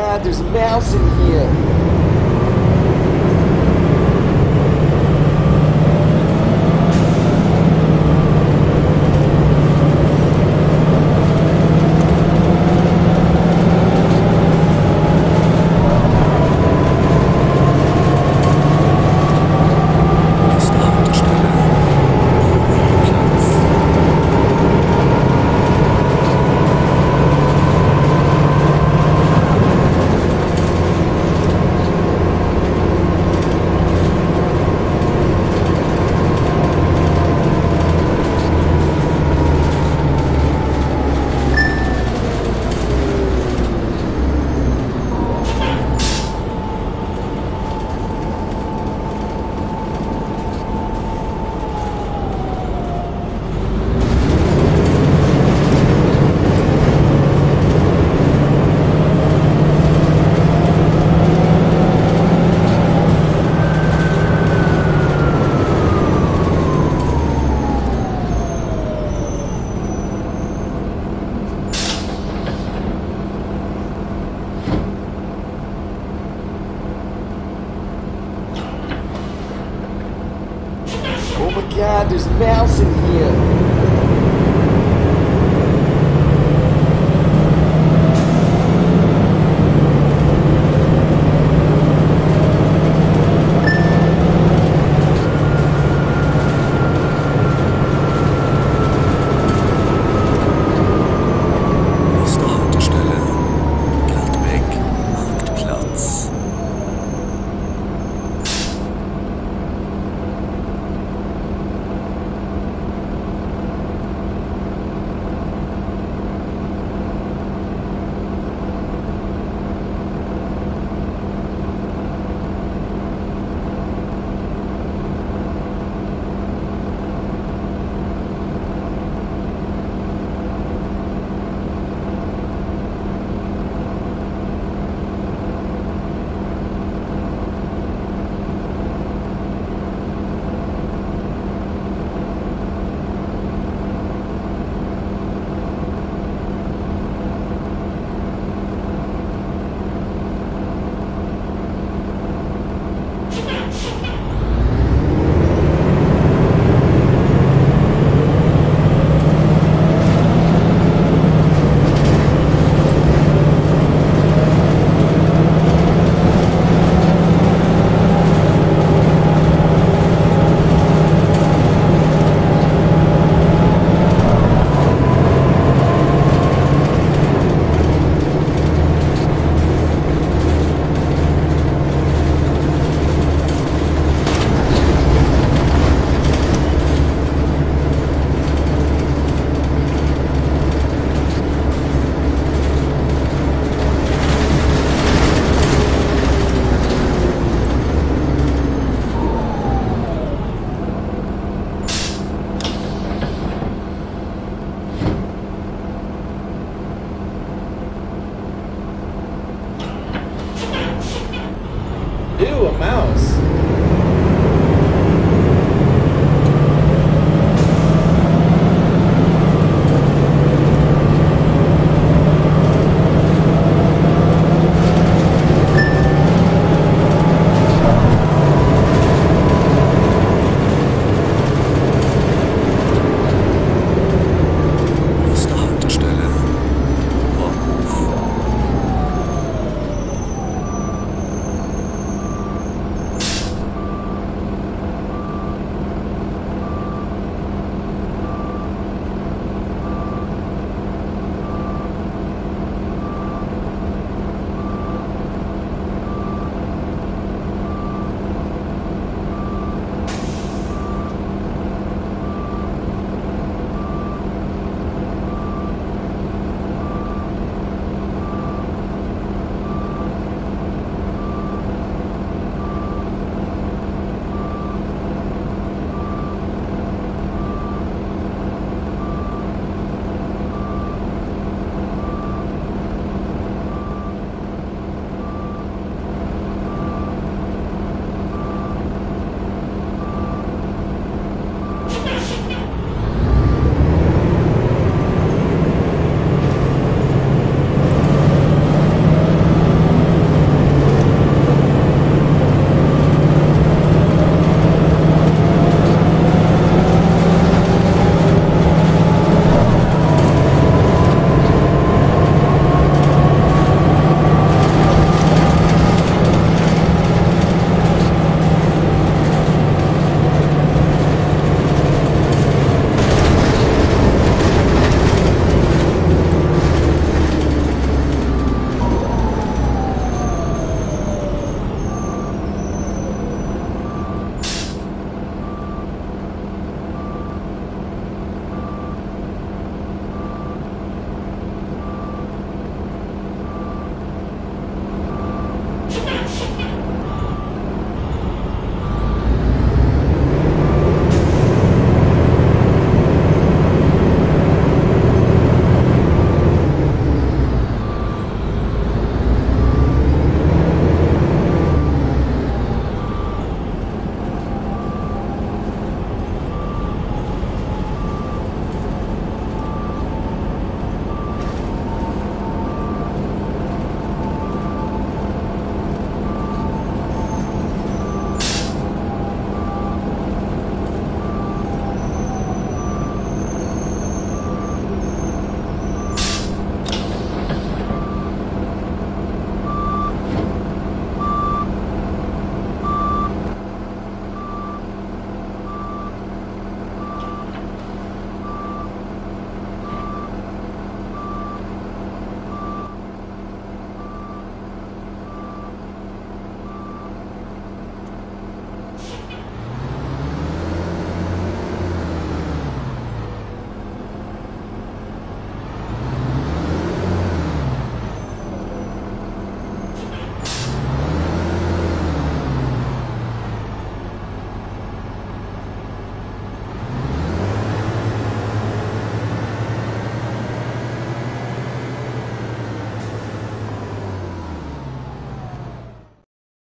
god, there's a mouse in here. a mouse.